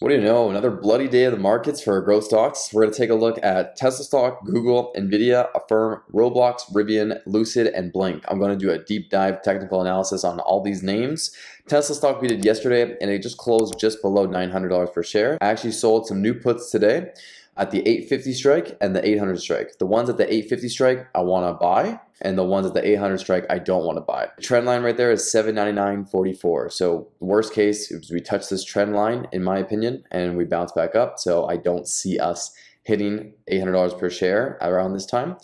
What do you know? Another bloody day of the markets for growth stocks. We're going to take a look at Tesla stock, Google, Nvidia, Affirm, Roblox, Rivian, Lucid, and Blink. I'm going to do a deep dive technical analysis on all these names. Tesla stock we did yesterday, and it just closed just below $900 per share. I actually sold some new puts today at the 850 strike and the 800 strike. The ones at the 850 strike I want to buy, and the ones at the 800 strike I don't want to buy. The trend line right there is 799.44. So worst case is we touch this trend line in my opinion, and we bounce back up. So I don't see us hitting $800 per share around this time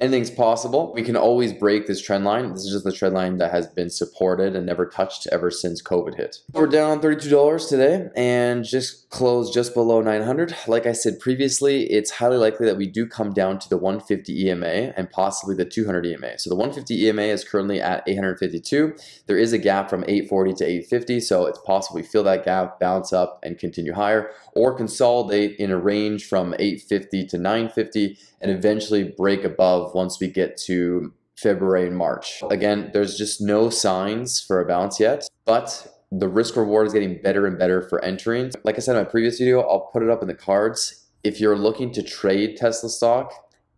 anything's possible. We can always break this trend line. This is just the trend line that has been supported and never touched ever since COVID hit. We're down $32 today and just closed just below 900. Like I said previously, it's highly likely that we do come down to the 150 EMA and possibly the 200 EMA. So the 150 EMA is currently at 852. There is a gap from 840 to 850, so it's possible we fill that gap, bounce up and continue higher or consolidate in a range from 850 to 950 and eventually break above once we get to February and March. Again, there's just no signs for a bounce yet, but the risk reward is getting better and better for entering. Like I said in my previous video, I'll put it up in the cards. If you're looking to trade Tesla stock,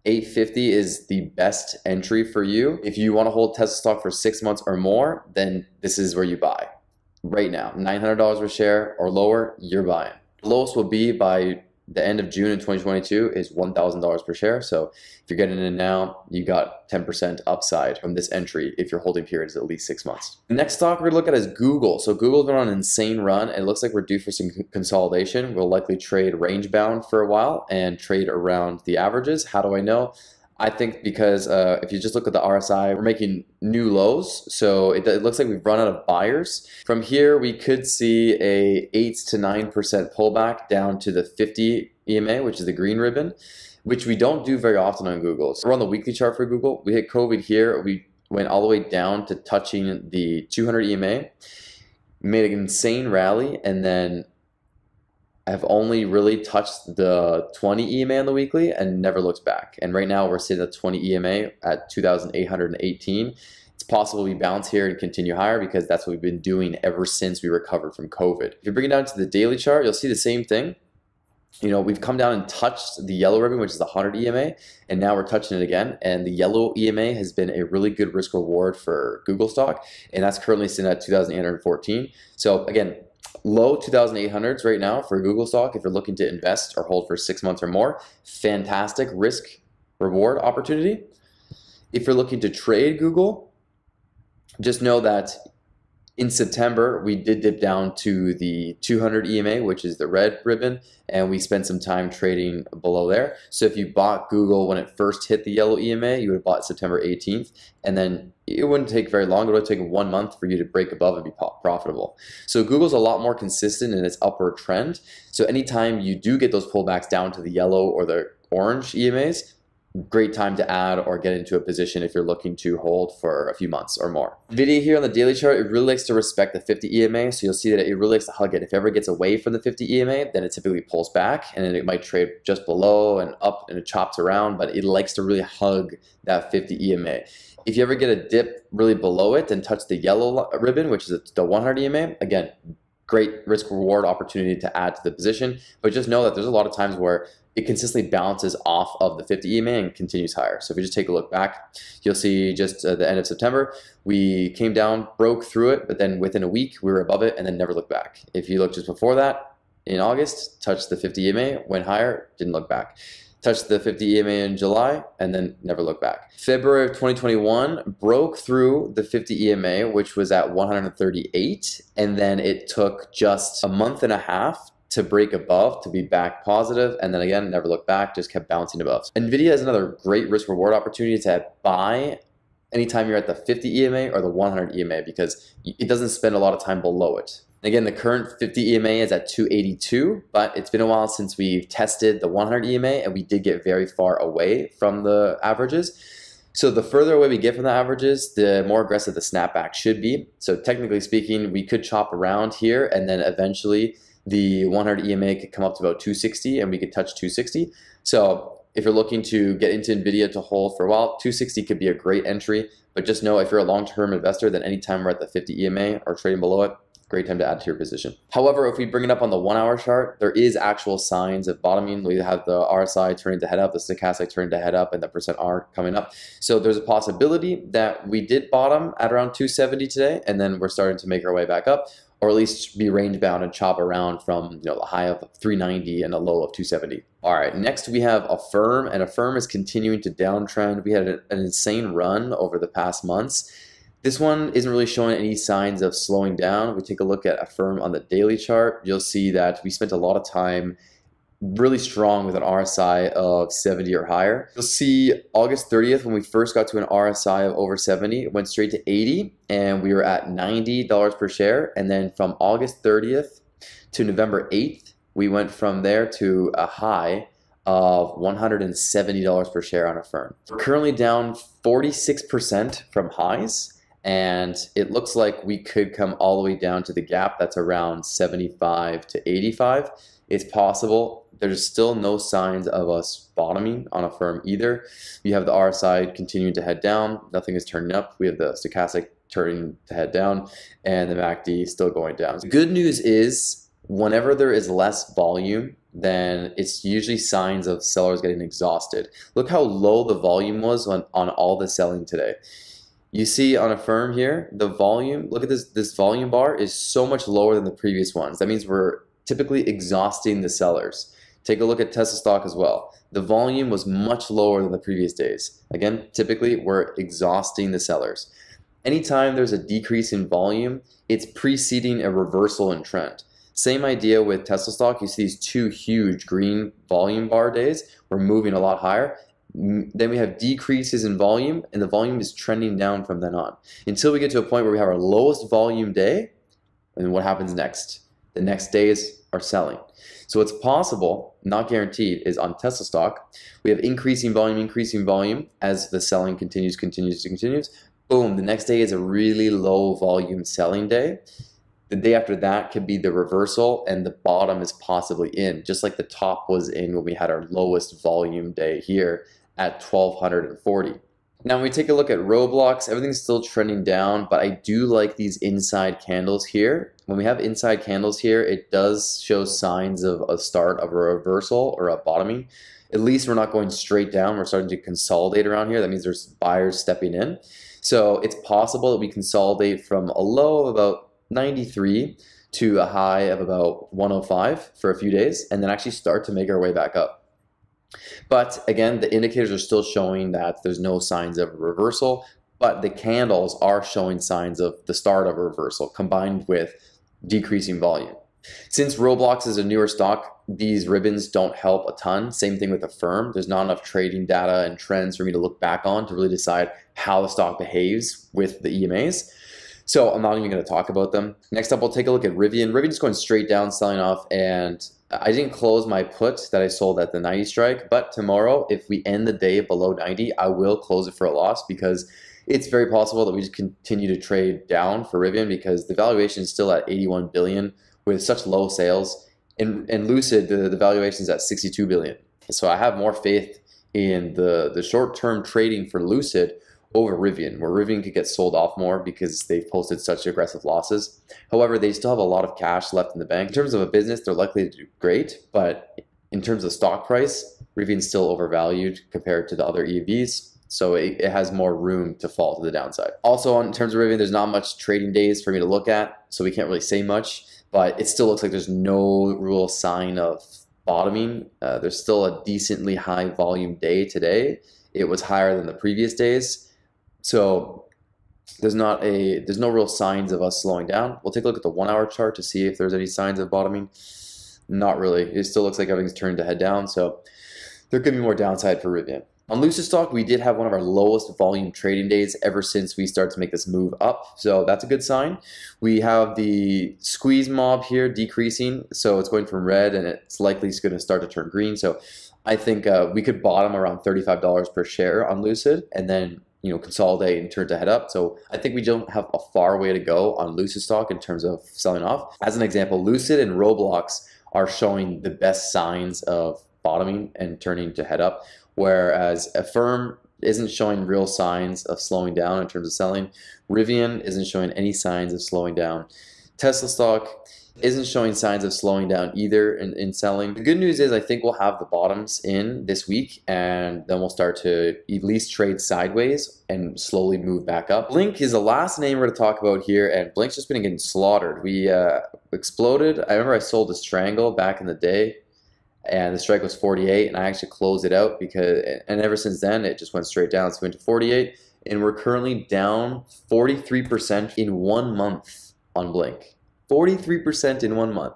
850 is the best entry for you. If you want to hold Tesla stock for six months or more, then this is where you buy. Right now, $900 per share or lower, you're buying. Lowest will be by the end of June in 2022 is $1,000 per share. So if you're getting in now, you got 10% upside from this entry if your holding period is at least six months. The next stock we're gonna look at is Google. So Google's been on an insane run. It looks like we're due for some consolidation. We'll likely trade range bound for a while and trade around the averages. How do I know? I think because uh, if you just look at the RSI, we're making new lows. So it, it, looks like we've run out of buyers. From here, we could see a 8 to 9% pullback down to the 50 EMA, which is the green ribbon, which we don't do very often on Google. So we're on the weekly chart for Google. We hit COVID here. We went all the way down to touching the 200 EMA, made an insane rally, and then have only really touched the 20 EMA on the weekly and never looked back. And right now we're sitting at 20 EMA at 2,818. It's possible we bounce here and continue higher because that's what we've been doing ever since we recovered from COVID. If you bring it down to the daily chart, you'll see the same thing. You know, we've come down and touched the yellow ribbon, which is the 100 EMA, and now we're touching it again. And the yellow EMA has been a really good risk reward for Google stock, and that's currently sitting at 2,814. So again, low 2800s right now for Google stock if you're looking to invest or hold for six months or more. Fantastic risk reward opportunity. If you're looking to trade Google, just know that in September, we did dip down to the 200 EMA, which is the red ribbon, and we spent some time trading below there. So if you bought Google when it first hit the yellow EMA, you would have bought September 18th, and then it wouldn't take very long. It would take one month for you to break above and be profitable. So Google's a lot more consistent in its upward trend. So anytime you do get those pullbacks down to the yellow or the orange EMAs, great time to add or get into a position if you're looking to hold for a few months or more. Nvidia here on the daily chart, it really likes to respect the 50 EMA, so you'll see that it really likes to hug it. If it ever gets away from the 50 EMA, then it typically pulls back and then it might trade just below and up and it chops around, but it likes to really hug that 50 EMA. If you ever get a dip really below it and touch the yellow ribbon, which is the 100 EMA, again, great risk reward opportunity to add to the position. But just know that there's a lot of times where it consistently bounces off of the 50 EMA and continues higher. So if you just take a look back, you'll see just uh, the end of September, we came down, broke through it, but then within a week we were above it and then never looked back. If you look just before that, in August, touched the 50 EMA, went higher, didn't look back. Touched the 50 EMA in July and then never looked back. February of 2021 broke through the 50 EMA, which was at 138, and then it took just a month and a half to break above to be back positive and then again never look back just kept bouncing above. Nvidia is another great risk reward opportunity to buy anytime you're at the 50 ema or the 100 ema because it doesn't spend a lot of time below it. Again the current 50 ema is at 282 but it's been a while since we've tested the 100 ema and we did get very far away from the averages. So the further away we get from the averages, the more aggressive the snapback should be. So technically speaking, we could chop around here and then eventually the 100 EMA could come up to about 260 and we could touch 260. So if you're looking to get into NVIDIA to hold for a while, 260 could be a great entry. But just know if you're a long-term investor, then anytime we're at the 50 EMA or trading below it, great time to add to your position. However, if we bring it up on the one hour chart, there is actual signs of bottoming. We have the RSI turning to head up, the stochastic turning to head up, and the percent R coming up. So there's a possibility that we did bottom at around 270 today, and then we're starting to make our way back up or at least be range bound and chop around from you know the high of 390 and a low of 270. All right, next we have Affirm, and Affirm is continuing to downtrend. We had an, an insane run over the past months. This one isn't really showing any signs of slowing down. we take a look at Affirm on the daily chart, you'll see that we spent a lot of time really strong with an RSI of 70 or higher. You'll see August 30th when we first got to an RSI of over 70, it went straight to 80 and we were at $90 per share. And then from August 30th to November 8th, we went from there to a high of $170 per share on Affirm. We're currently down 46% from highs and it looks like we could come all the way down to the gap that's around 75 to 85 it's possible. There's still no signs of us bottoming on Affirm either. You have the rsi continuing to head down. Nothing is turning up. We have the stochastic turning to head down and the macd still going down. Good news is whenever there is less volume then it's usually signs of sellers getting exhausted. Look how low the volume was on, on all the selling today. You see on Affirm here, the volume, look at this, this volume bar is so much lower than the previous ones. That means we're typically exhausting the sellers. Take a look at Tesla stock as well. The volume was much lower than the previous days. Again, typically we're exhausting the sellers. Anytime there's a decrease in volume, it's preceding a reversal in trend. Same idea with Tesla stock. You see these two huge green volume bar days. We're moving a lot higher then we have decreases in volume and the volume is trending down from then on until we get to a point where we have our lowest volume day and what happens next the next days are selling so it's possible not guaranteed is on tesla stock we have increasing volume increasing volume as the selling continues continues continues boom the next day is a really low volume selling day the day after that could be the reversal and the bottom is possibly in just like the top was in when we had our lowest volume day here at 1240. Now, when we take a look at Roblox, everything's still trending down, but I do like these inside candles here. When we have inside candles here, it does show signs of a start of a reversal or a bottoming. At least we're not going straight down. We're starting to consolidate around here. That means there's buyers stepping in. So it's possible that we consolidate from a low of about 93 to a high of about 105 for a few days and then actually start to make our way back up. But again, the indicators are still showing that there's no signs of a reversal, but the candles are showing signs of the start of a reversal combined with decreasing volume. Since Roblox is a newer stock, these ribbons don't help a ton. Same thing with Affirm. There's not enough trading data and trends for me to look back on to really decide how the stock behaves with the EMAs. So I'm not even going to talk about them. Next up, we'll take a look at Rivian. Rivian's going straight down, selling off, and I didn't close my put that I sold at the 90 strike, but tomorrow, if we end the day below 90, I will close it for a loss because it's very possible that we just continue to trade down for Rivian because the valuation is still at 81 billion with such low sales. And, and Lucid, the, the valuation is at 62 billion. So I have more faith in the, the short-term trading for Lucid over Rivian, where Rivian could get sold off more because they've posted such aggressive losses. However, they still have a lot of cash left in the bank. In terms of a business, they're likely to do great, but in terms of stock price, Rivian's still overvalued compared to the other EVs. So it, it, has more room to fall to the downside. Also, in terms of Rivian, there's not much trading days for me to look at, so we can't really say much. But it still looks like there's no real sign of bottoming. Uh, there's still a decently high volume day today. It was higher than the previous days so there's not a there's no real signs of us slowing down. We'll take a look at the one hour chart to see if there's any signs of bottoming. Not really. It still looks like everything's turned to head down. So there could be more downside for Rivian. On Lucid stock, we did have one of our lowest volume trading days ever since we started to make this move up. So that's a good sign. We have the squeeze mob here decreasing. So it's going from red and it's likely going to start to turn green. So I think uh, we could bottom around $35 per share on Lucid and then you know consolidate and turn to head up. So I think we don't have a far way to go on Lucid stock in terms of selling off. As an example, Lucid and Roblox are showing the best signs of bottoming and turning to head up, whereas Affirm isn't showing real signs of slowing down in terms of selling. Rivian isn't showing any signs of slowing down. Tesla stock isn't showing signs of slowing down either in, in selling. The good news is I think we'll have the bottoms in this week and then we'll start to at least trade sideways and slowly move back up. Blink is the last name we're to talk about here and Blink's just been getting slaughtered. We uh, exploded. I remember I sold a Strangle back in the day and the strike was 48 and I actually closed it out because and ever since then it just went straight down. So we went to 48 and we're currently down 43% in one month on Blink. 43% in one month.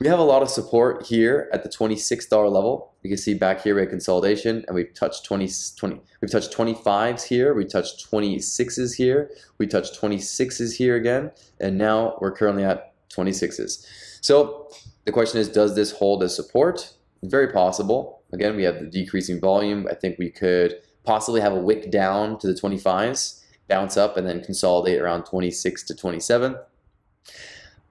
We have a lot of support here at the $26 level. You can see back here we had consolidation and we've touched 20, 20 we've touched 25s here, we touched 26s here, we touched 26s here again, and now we're currently at 26s. So the question is, does this hold as support? Very possible. Again, we have the decreasing volume. I think we could possibly have a wick down to the 25s, bounce up, and then consolidate around 26 to 27.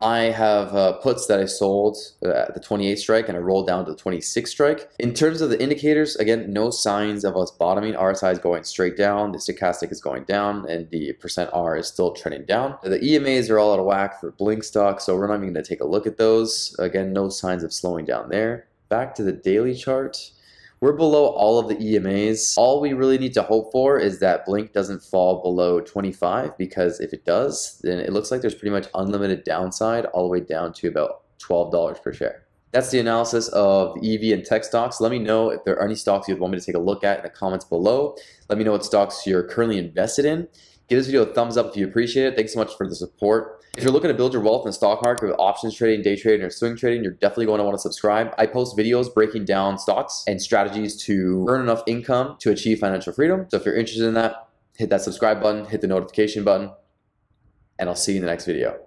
I have uh, puts that I sold at the 28 strike and I rolled down to the 26 strike. In terms of the indicators, again, no signs of us bottoming. RSI is going straight down, the stochastic is going down, and the percent R is still trending down. The EMAs are all out of whack for Blink stock, so we're not even going to take a look at those. Again, no signs of slowing down there. Back to the daily chart. We're below all of the EMAs. All we really need to hope for is that Blink doesn't fall below 25 because if it does, then it looks like there's pretty much unlimited downside all the way down to about $12 per share. That's the analysis of the EV and tech stocks. Let me know if there are any stocks you'd want me to take a look at in the comments below. Let me know what stocks you're currently invested in. Give this video a thumbs up if you appreciate it. Thanks so much for the support. If you're looking to build your wealth in the stock market with options trading, day trading, or swing trading, you're definitely going to want to subscribe. I post videos breaking down stocks and strategies to earn enough income to achieve financial freedom. So if you're interested in that, hit that subscribe button, hit the notification button, and I'll see you in the next video.